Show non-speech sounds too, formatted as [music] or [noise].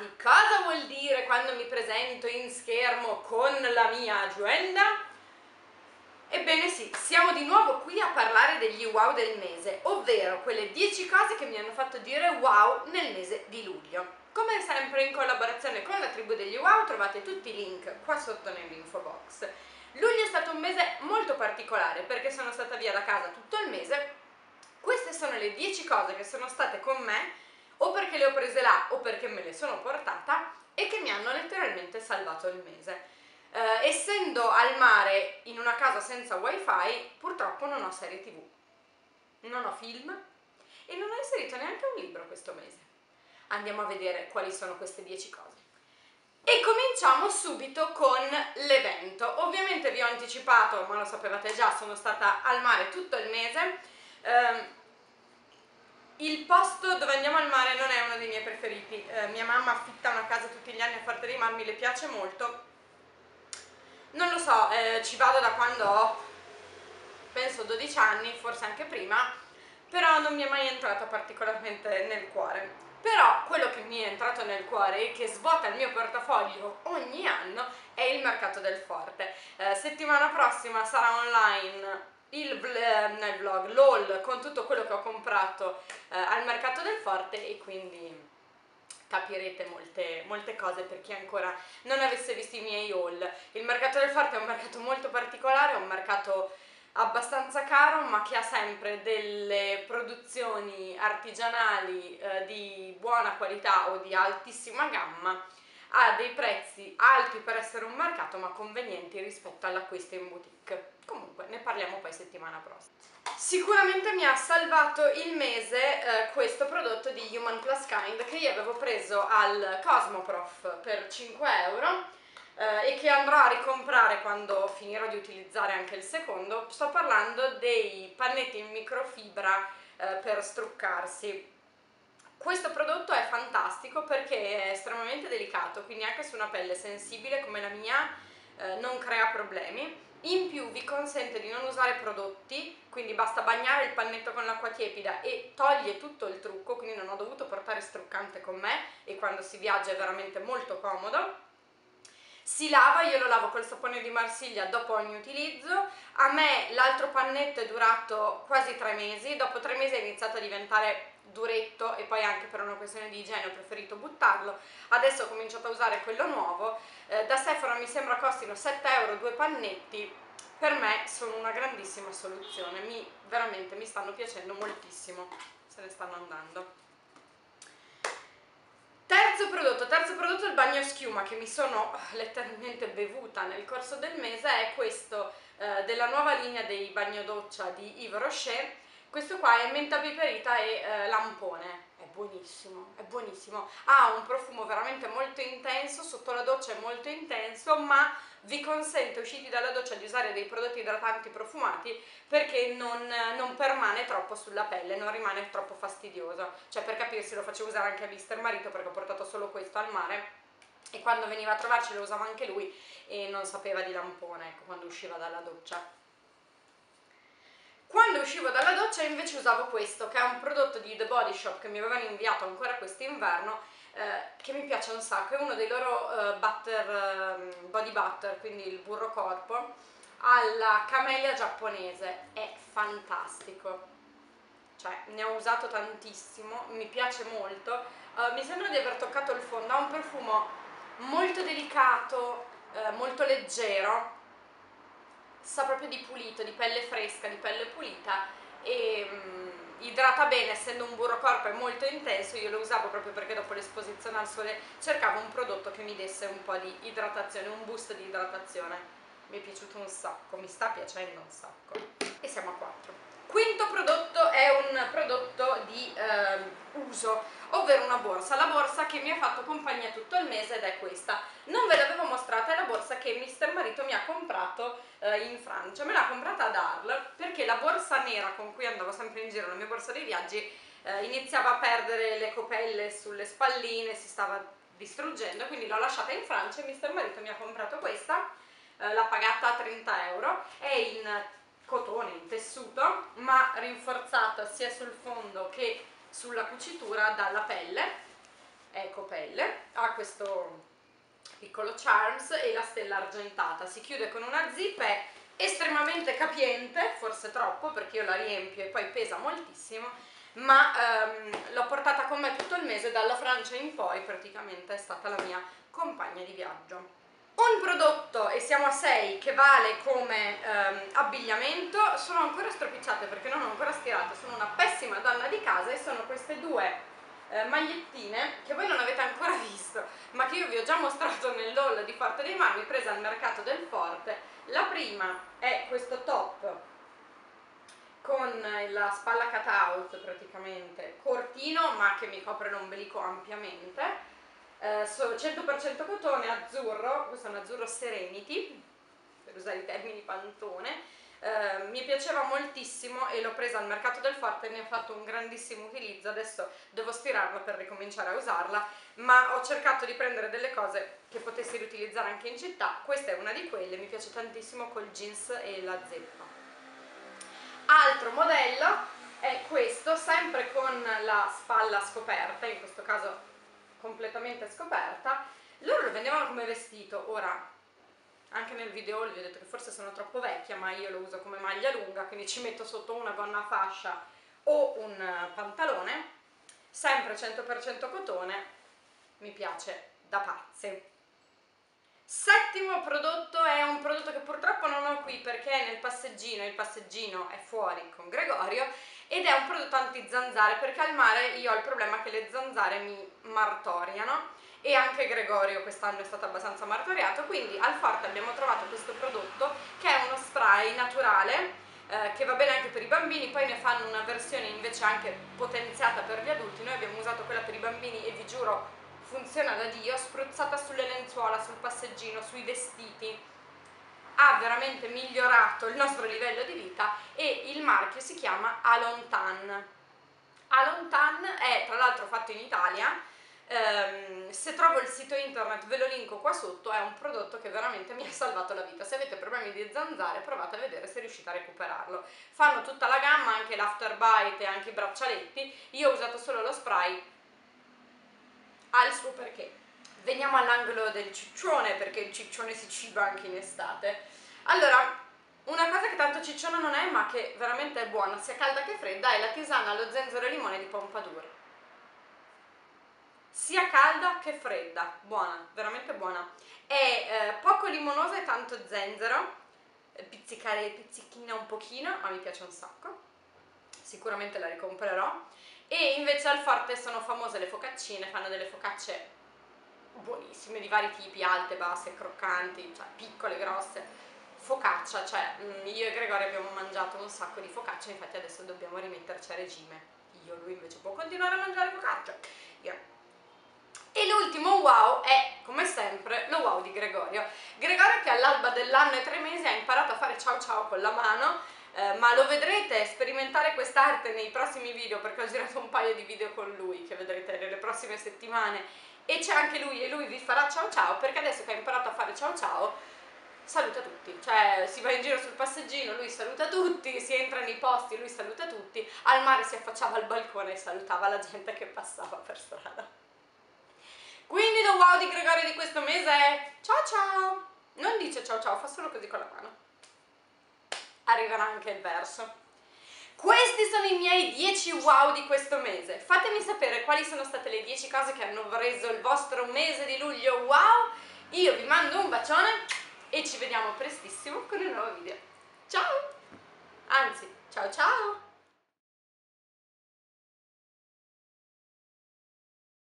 bentornati! Cosa vuol dire quando mi presento in schermo con la mia agenda? Ebbene sì, siamo di nuovo qui a parlare degli wow del mese, ovvero quelle 10 cose che mi hanno fatto dire wow nel mese di luglio. Come sempre in collaborazione con la tribù degli wow trovate tutti i link qua sotto nell'info box. Luglio è stato un mese molto particolare perché sono stata via da casa tutto il mese. Queste sono le 10 cose che sono state con me o perché le ho prese là o perché me le sono portata e che mi hanno letteralmente salvato il mese. Eh, essendo al mare in una casa senza wifi, purtroppo non ho serie tv, non ho film e non ho inserito neanche un libro questo mese. Andiamo a vedere quali sono queste 10 cose. E cominciamo subito con l'evento. Ovviamente vi ho anticipato, ma lo sapevate già, sono stata al mare tutto il mese. Eh, il posto dove andiamo al mare non è uno dei miei preferiti, eh, mia mamma affitta una casa tutti gli anni a Forte dei Marmi, le piace molto. Non lo so, eh, ci vado da quando ho, penso 12 anni, forse anche prima, però non mi è mai entrata particolarmente nel cuore. Però quello che mi è entrato nel cuore e che svuota il mio portafoglio ogni anno è il mercato del Forte. Eh, settimana prossima sarà online il, eh, vlog, l'haul con tutto quello che ho comprato eh, al mercato del Forte e quindi capirete molte, molte, cose per chi ancora non avesse visto i miei haul. Il mercato del Forte è un mercato molto particolare, è un mercato abbastanza caro ma che ha sempre delle produzioni artigianali eh, di buona qualità o di altissima gamma ha dei prezzi alti per essere un mercato ma convenienti rispetto all'acquisto in boutique. Comunque ne parliamo poi settimana prossima. Sicuramente mi ha salvato il mese eh, questo prodotto di Human Plus Kind che io avevo preso al Cosmoprof per 5 euro eh, e che andrò a ricomprare quando finirò di utilizzare anche il secondo. Sto parlando dei pannetti in microfibra eh, per struccarsi questo prodotto è fantastico perché è estremamente delicato, quindi anche su una pelle sensibile come la mia eh, non crea problemi. In più vi consente di non usare prodotti, quindi basta bagnare il pannetto con l'acqua tiepida e toglie tutto il trucco, quindi non ho dovuto portare struccante con me e quando si viaggia è veramente molto comodo. Si lava, io lo lavo col sapone di Marsiglia dopo ogni utilizzo, a me l'altro pannetto è durato quasi tre mesi, dopo tre mesi è iniziato a diventare duretto e poi anche per una questione di igiene ho preferito buttarlo, adesso ho cominciato a usare quello nuovo, eh, da Sephora mi sembra costino 7 euro due pannetti, per me sono una grandissima soluzione, mi, veramente mi stanno piacendo moltissimo, se ne stanno andando. Terzo prodotto, terzo prodotto il bagno schiuma che mi sono letteralmente bevuta nel corso del mese. È questo eh, della nuova linea dei bagno doccia di Yves Rocher questo qua è menta piperita e eh, lampone. È buonissimo, è buonissimo. Ha un profumo veramente molto intenso sotto la doccia è molto intenso ma vi consente usciti dalla doccia di usare dei prodotti idratanti profumati perché non, non permane troppo sulla pelle, non rimane troppo fastidioso. Cioè per capirsi lo facevo usare anche a Mister Marito perché ho portato solo questo al mare e quando veniva a trovarci lo usava anche lui e non sapeva di lampone ecco, quando usciva dalla doccia quando uscivo dalla doccia invece usavo questo, che è un prodotto di The Body Shop che mi avevano inviato ancora quest'inverno, eh, che mi piace un sacco, è uno dei loro uh, butter, uh, body butter, quindi il burro corpo, alla camellia giapponese, è fantastico, cioè ne ho usato tantissimo, mi piace molto, uh, mi sembra di aver toccato il fondo, ha un profumo molto delicato, molto leggero, sa proprio di pulito, di pelle fresca, di pelle pulita e um, idrata bene, essendo un burro corpo è molto intenso, io lo usavo proprio perché dopo l'esposizione al sole cercavo un prodotto che mi desse un po' di idratazione, un boost di idratazione. Mi è piaciuto un sacco, mi sta piacendo un sacco. E siamo a 4. Quinto prodotto è un prodotto di eh, uso, ovvero una borsa. La borsa che mi ha fatto compagnia tutto il mese ed è questa. Non ve l'avevo mostrata, è la borsa che Mister Marito mi ha comprato eh, in Francia. Me l'ha comprata ad Arles perché la borsa nera con cui andavo sempre in giro, la mia borsa dei viaggi, eh, iniziava a perdere le copelle sulle spalline, si stava distruggendo, quindi l'ho lasciata in Francia e Mister Marito mi ha comprato questa, eh, l'ha pagata a 30 euro, è in cotone in tessuto ma rinforzata sia sul fondo che sulla cucitura dalla pelle è ecopelle, ha questo piccolo charms e la stella argentata, si chiude con una zip, è estremamente capiente, forse troppo perché io la riempio e poi pesa moltissimo, ma ehm, l'ho portata con me tutto il mese, dalla Francia in poi praticamente è stata la mia compagna di viaggio. Un prodotto, e siamo a 6, che vale come ehm, abbigliamento, sono ancora stropicciate perché non ho ancora stirato, sono una pessima donna di casa e sono queste due eh, magliettine che voi non avete ancora [laughs] visto, ma che io vi ho già mostrato nell'haul di Forte dei Marmi presa al mercato del Forte. La prima è questo top con la spalla cut out praticamente, cortino ma che mi copre l'ombelico ampiamente, 100% cotone, azzurro, questo è un azzurro Serenity, per usare i termini pantone, eh, mi piaceva moltissimo e l'ho presa al mercato del Forte e ne ho fatto un grandissimo utilizzo, adesso devo stirarla per ricominciare a usarla, ma ho cercato di prendere delle cose che potessi riutilizzare anche in città, questa è una di quelle, mi piace tantissimo col jeans e la zeppa. Altro modello è questo, sempre con la spalla scoperta, in questo caso completamente scoperta, loro lo vendevano come vestito, ora anche nel video vi ho detto che forse sono troppo vecchia ma io lo uso come maglia lunga quindi ci metto sotto una gonna fascia o un eh, pantalone. Sempre 100% cotone mi piace da pazzi. Settimo prodotto è un prodotto che purtroppo non ho qui perché è nel passeggino il passeggino è fuori con Gregorio ed è un prodotto anti zanzare perché al mare io ho il problema che le zanzare mi martoriano. E anche Gregorio quest'anno è stato abbastanza martoriato, quindi al Forte abbiamo trovato questo prodotto che è uno spray naturale eh, che va bene anche per i bambini, poi ne fanno una versione invece anche potenziata per gli adulti, noi abbiamo usato quella per i bambini e vi giuro funziona da Dio, spruzzata sulle lenzuola, sul passeggino, sui vestiti, ha veramente migliorato il nostro livello di vita e il marchio si chiama Alontan. Alontan è tra l'altro fatto in Italia, Um, se trovo il sito internet ve lo linko qua sotto, è un prodotto che veramente mi ha salvato la vita. Se avete problemi di zanzare provate a vedere se riuscite a recuperarlo. Fanno tutta la gamma, anche l'afterbite e anche i braccialetti. Io ho usato solo lo spray, ha il suo perché. Veniamo all'angolo del ciccione, perché il ciccione si ciba anche in estate. Allora, una cosa che tanto ciccione non è, ma che veramente è buona, sia calda che fredda, è la tisana allo zenzero e limone di Pompadour sia calda che fredda, buona, veramente buona. È eh, poco limonosa e tanto zenzero, pizzicare, pizzichina un pochino, ma mi piace un sacco, sicuramente la ricomprerò. E invece al Forte sono famose le focaccine, fanno delle focacce buonissime di vari tipi, alte, basse, croccanti, cioè piccole, grosse. Focaccia, cioè mm, io e Gregorio abbiamo mangiato un sacco di focaccia, infatti adesso dobbiamo rimetterci a regime. Io, lui invece può continuare a mangiare focaccia. Io e l'ultimo wow è, come sempre, lo wow di Gregorio. Gregorio che all'alba dell'anno e tre mesi ha imparato a fare ciao ciao con la mano, eh, ma lo vedrete sperimentare quest'arte nei prossimi video perché ho girato un paio di video con lui che vedrete nelle prossime settimane e c'è anche lui e lui vi farà ciao ciao perché adesso che ha imparato a fare ciao ciao saluta tutti, cioè si va in giro sul passeggino, lui saluta tutti, si entra nei posti, lui saluta tutti, al mare si affacciava al balcone e salutava la gente che passava per strada. Quindi lo wow di Gregorio di questo mese è ciao ciao! Non dice ciao ciao, fa solo così con la mano. Arriverà anche il verso. Questi sono i miei 10 wow di questo mese. Fatemi sapere quali sono state le 10 cose che hanno reso il vostro mese di luglio wow. Io vi mando un bacione e ci vediamo prestissimo con un nuovo video. Ciao! Anzi, ciao ciao!